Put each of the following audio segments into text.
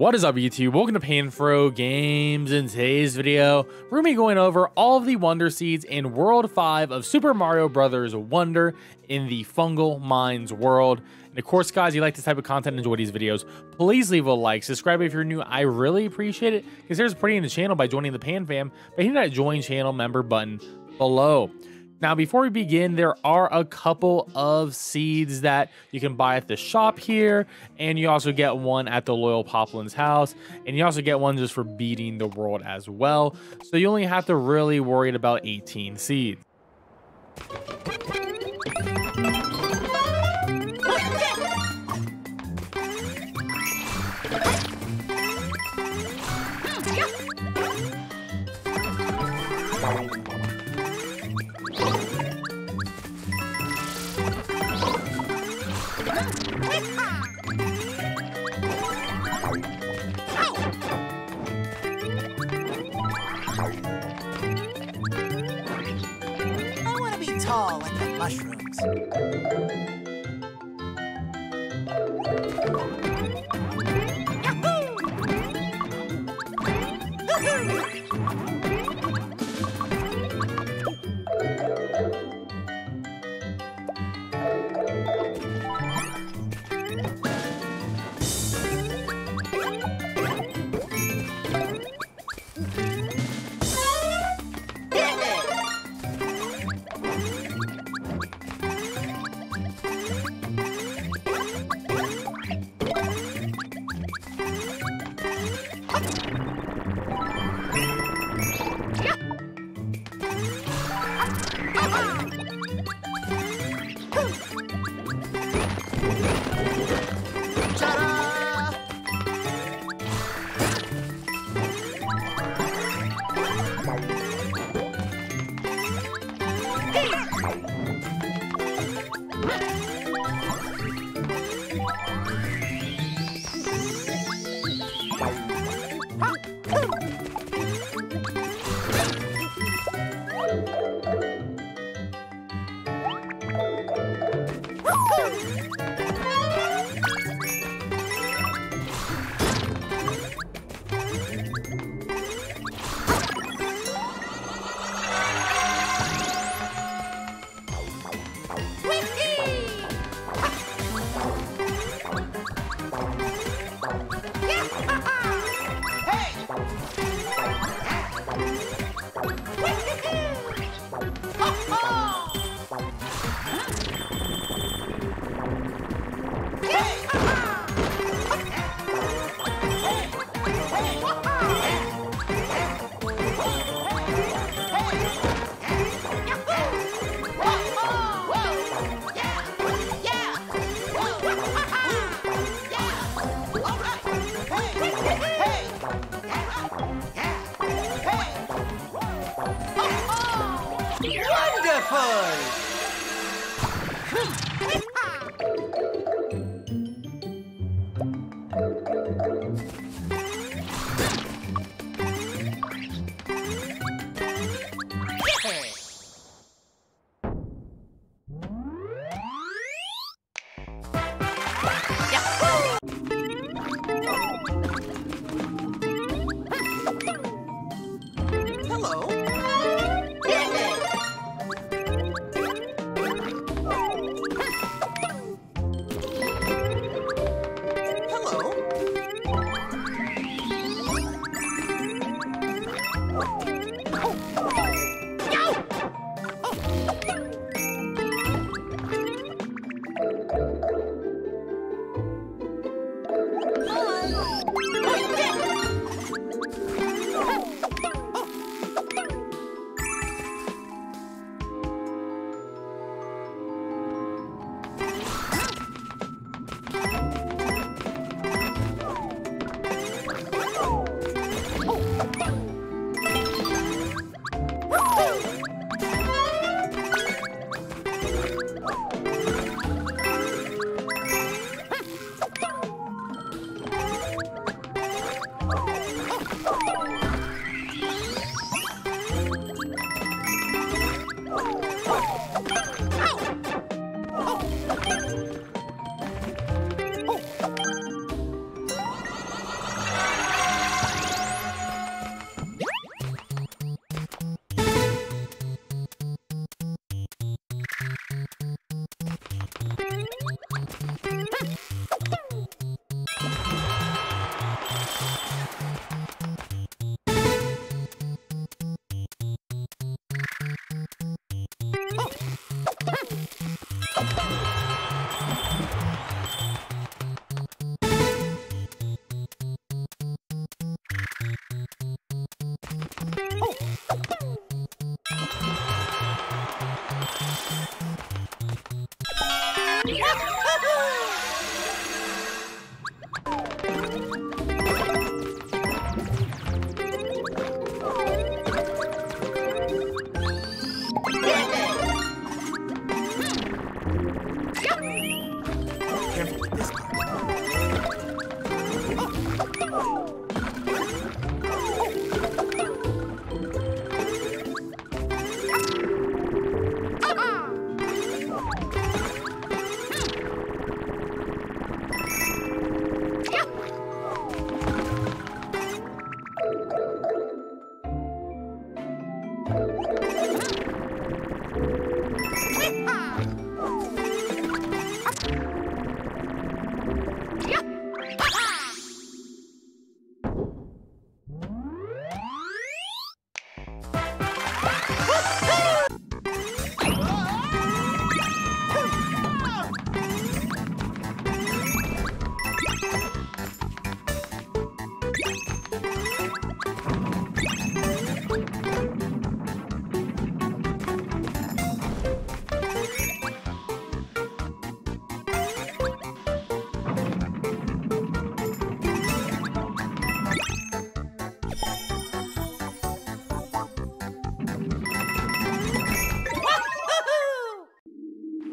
What is up YouTube? Welcome to Panfro Games. In today's video, we're going to be going over all of the Wonder Seeds in World 5 of Super Mario Bros. Wonder in the Fungal Mines world. And of course, guys, you like this type of content enjoy these videos, please leave a like, subscribe if you're new. I really appreciate it. Consider supporting the channel by joining the Pan Fam by hitting that join channel member button below. Now, before we begin, there are a couple of seeds that you can buy at the shop here, and you also get one at the Loyal Poplin's house, and you also get one just for beating the world as well. So you only have to really worry about 18 seeds.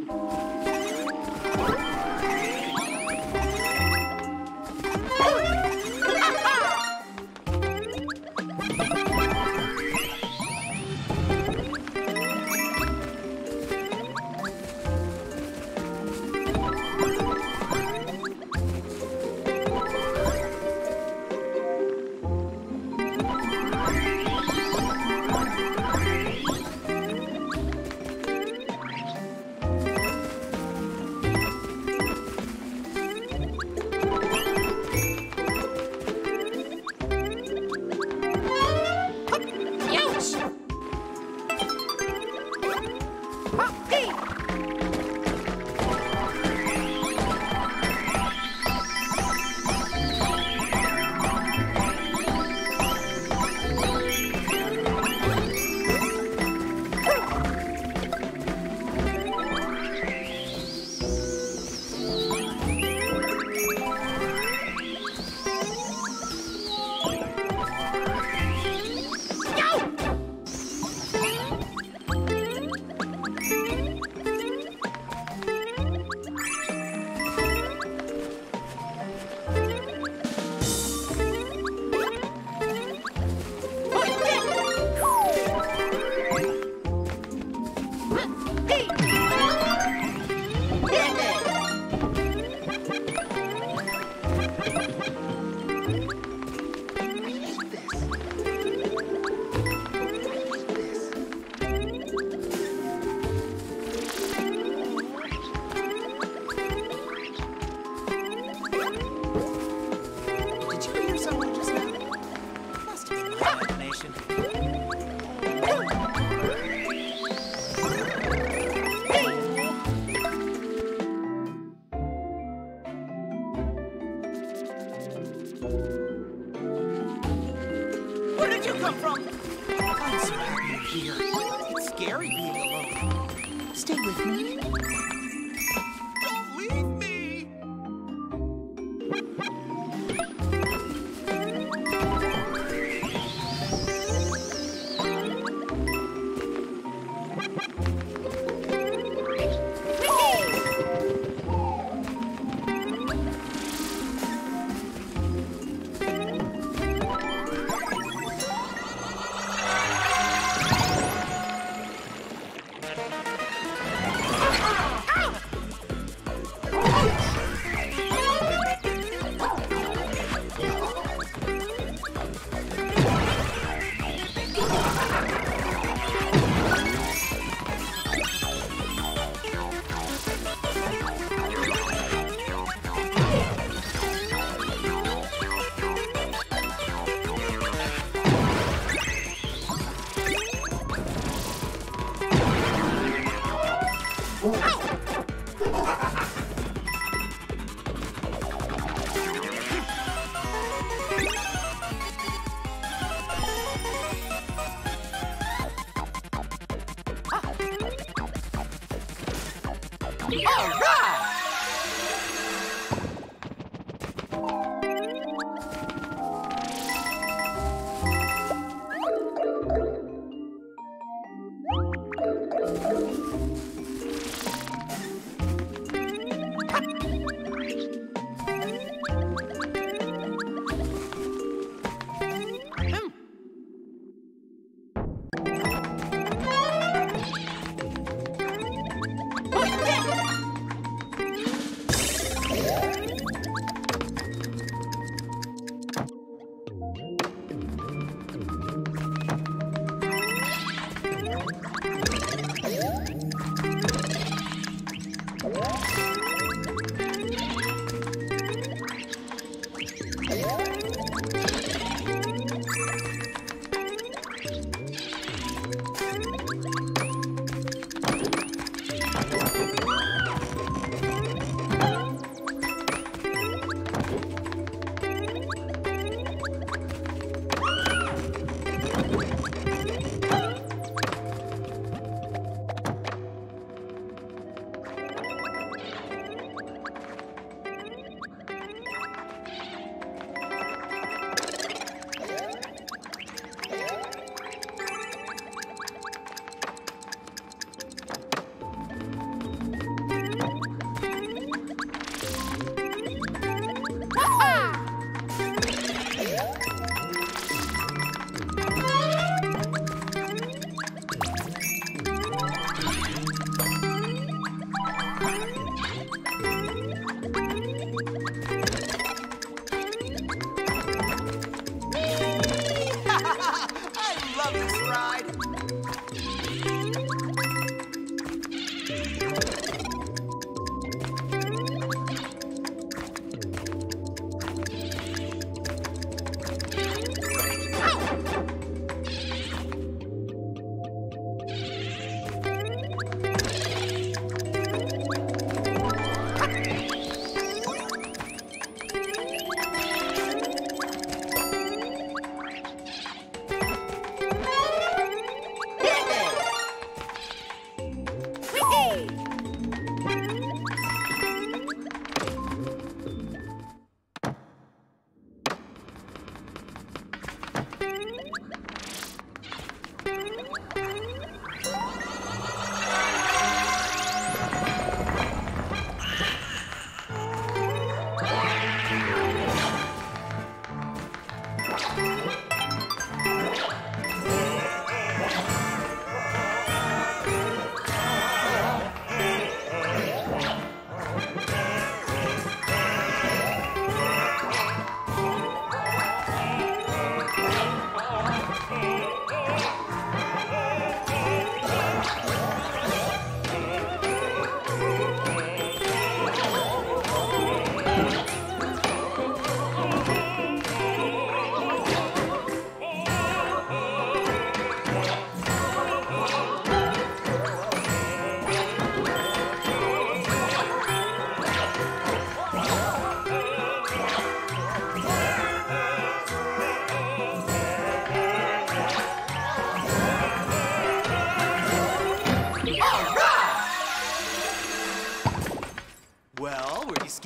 Did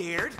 scared.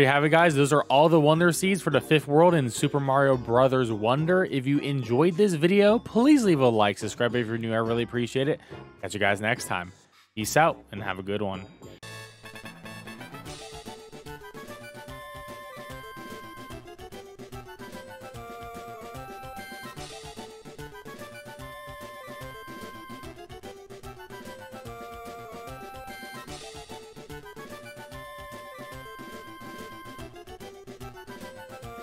You have it, guys. Those are all the Wonder Seeds for the fifth world in Super Mario Brothers Wonder. If you enjoyed this video, please leave a like, subscribe if you're new. I really appreciate it. Catch you guys next time. Peace out and have a good one.